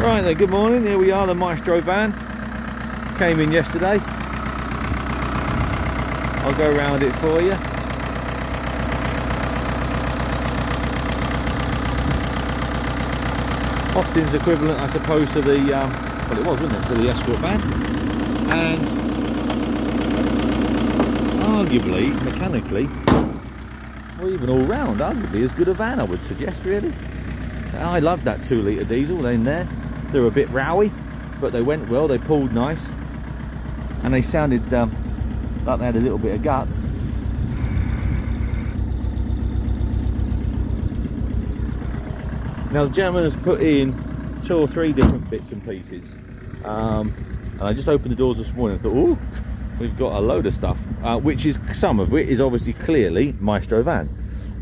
Right then, good morning. Here we are, the Maestro van. Came in yesterday. I'll go around it for you. Austin's equivalent, I suppose, to the, um, well it was, wasn't it, to the Escort van. And arguably, mechanically, or even all round, arguably as good a van, I would suggest, really. I love that two litre diesel in there. They're a bit rowy, but they went well, they pulled nice. And they sounded um, like they had a little bit of guts. Now the gentleman has put in two or three different bits and pieces. Um, and I just opened the doors this morning and thought, oh, we've got a load of stuff, uh, which is some of it is obviously clearly Maestro van.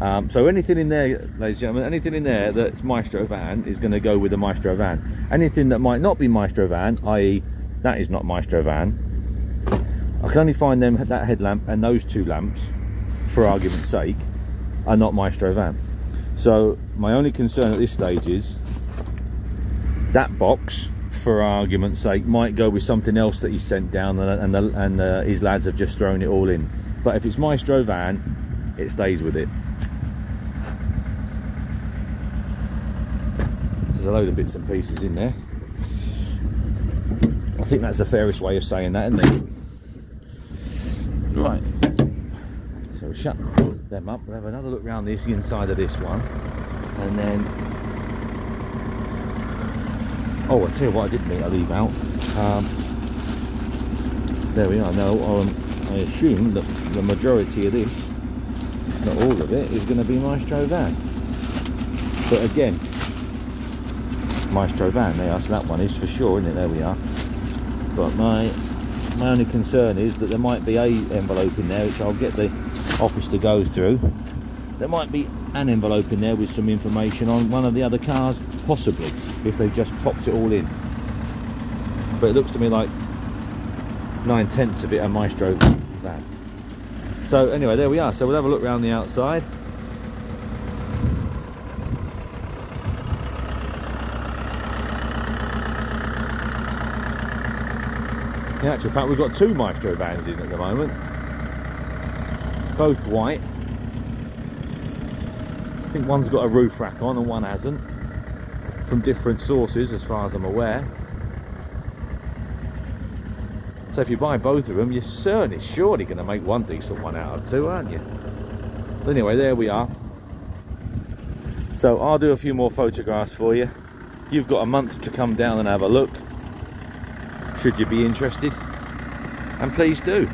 Um, so anything in there, ladies and gentlemen, anything in there that's Maestro van is going to go with the Maestro van. Anything that might not be Maestro van, i.e. that is not Maestro van, I can only find them that headlamp and those two lamps, for argument's sake, are not Maestro van. So my only concern at this stage is that box, for argument's sake, might go with something else that he sent down and, and, the, and uh, his lads have just thrown it all in. But if it's Maestro van, it stays with it. A load of bits and pieces in there. I think that's the fairest way of saying that, isn't it? Right. So we shut them up. We'll have another look around this inside of this one. And then... Oh, I'll tell you what I didn't mean to leave out. Um, there we are. Now, um, I assume that the majority of this, not all of it, is going to be Maestro van. But again, Maestro van there, so that one is for sure, isn't it? There we are. But my my only concern is that there might be a envelope in there which I'll get the office to go through. There might be an envelope in there with some information on one of the other cars possibly if they've just popped it all in. But it looks to me like nine tenths of it a maestro van. So anyway there we are. So we'll have a look around the outside In actual fact, we've got two Maestro vans in at the moment. Both white. I think one's got a roof rack on and one hasn't. From different sources, as far as I'm aware. So if you buy both of them, you're certainly surely going to make one decent one out of two, aren't you? But anyway, there we are. So I'll do a few more photographs for you. You've got a month to come down and have a look should you be interested? And please do